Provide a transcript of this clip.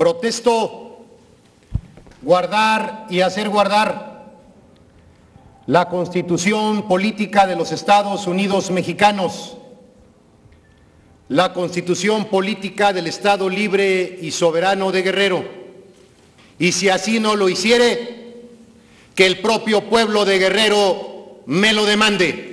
Protesto. Guardar y hacer guardar la Constitución Política de los Estados Unidos Mexicanos, la Constitución Política del Estado Libre y Soberano de Guerrero, y si así no lo hiciere, que el propio pueblo de Guerrero me lo demande.